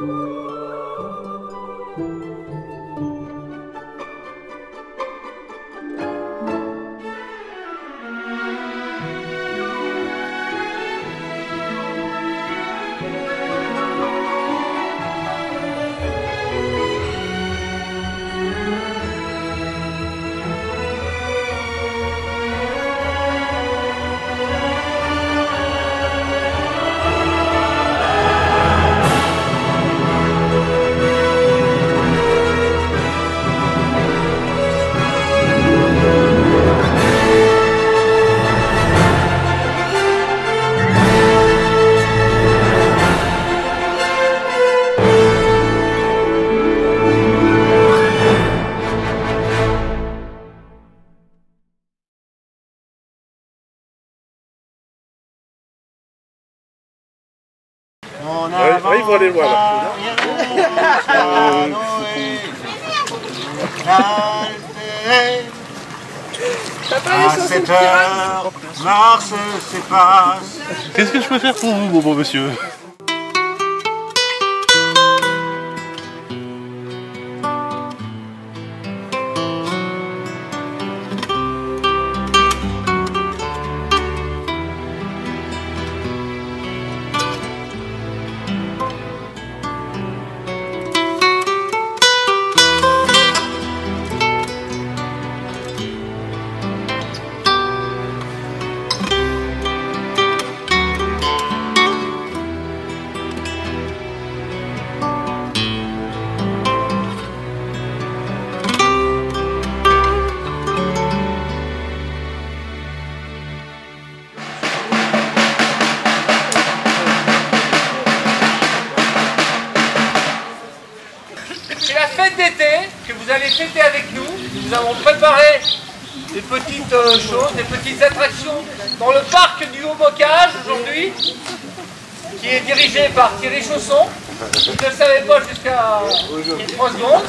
Música cette heure, Mars s'efface. Qu'est-ce que je peux faire pour vous, mon bon monsieur? Fête d'été que vous allez fêter avec nous. Nous avons préparé des petites euh, choses, des petites attractions dans le parc du Haut-Bocage aujourd'hui, qui est dirigé par Thierry Chausson. Je ne le savais pas jusqu'à il y trois secondes.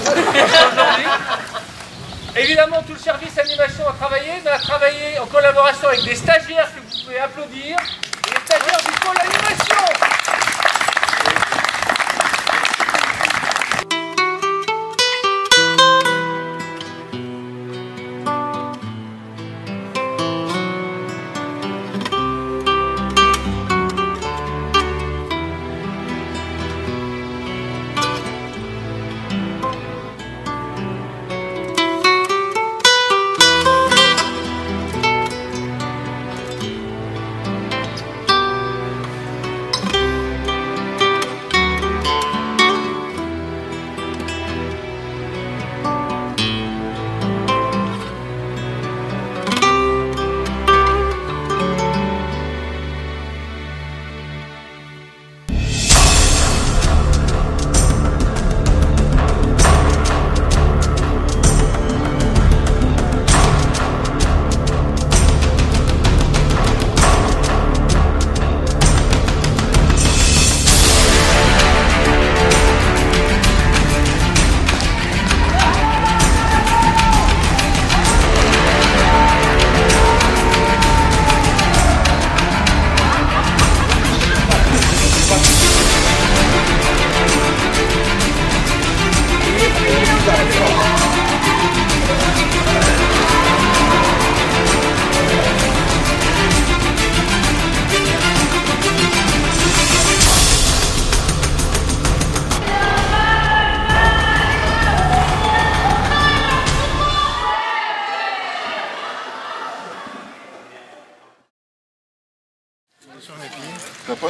Évidemment, tout le service animation a travaillé, mais a travaillé en collaboration avec des stagiaires que vous pouvez applaudir, les stagiaires du pôle animation.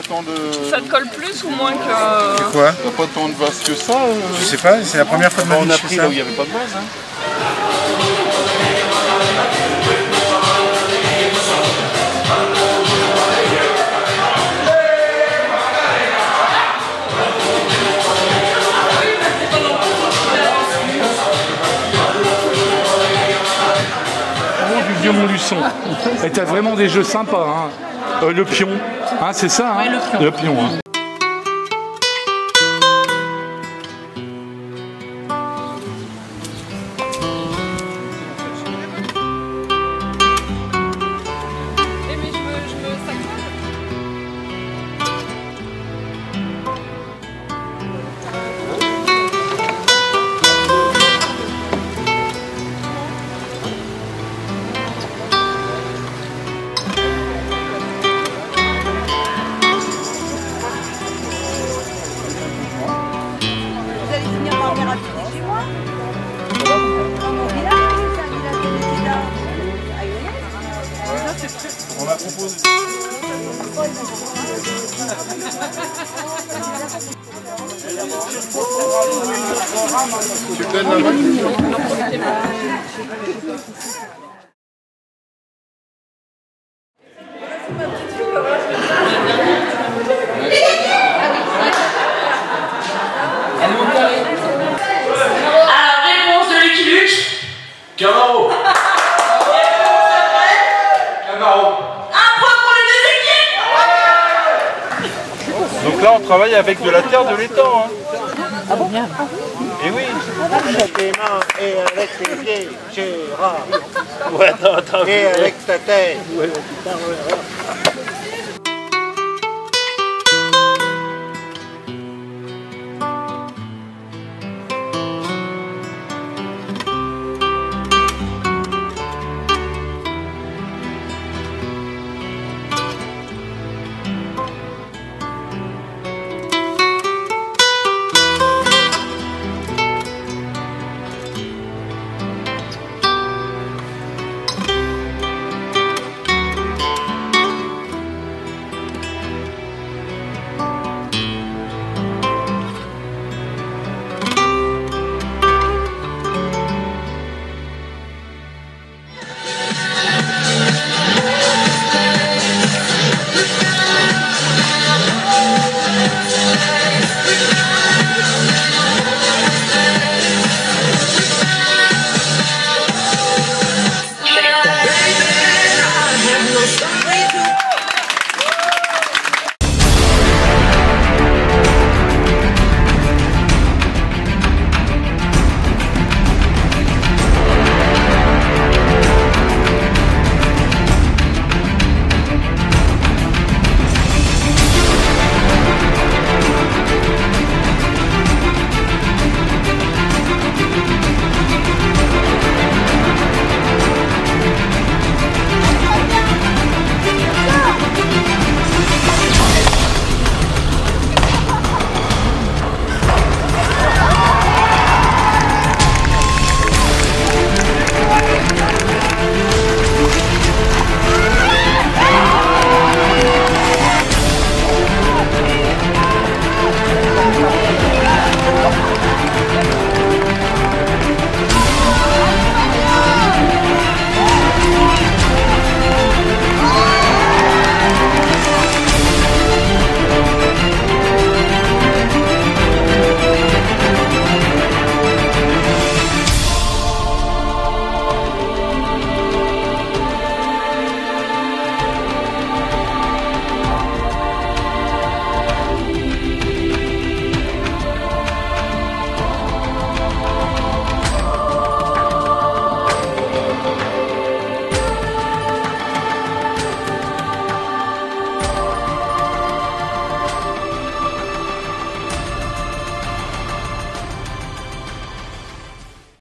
Tant de. Ça te colle plus ou moins que. Quoi T'as pas tant de vases que ça euh Je sais pas, c'est la première fois de ma vie On que a je fais pris ça. là où il n'y avait pas de base. Hein. Du vieux Montluçon. Et t'as vraiment des jeux sympas. Hein. Euh, le pion, hein, c'est ça hein Le pion. hein. On m'a proposé. Tu donnes la main Donc là, on travaille avec de la terre de l'étang. Hein. Et oui. Avec tes mains et avec tes pieds, Gérard. Ouais, attends, attends. Et avec ta tête.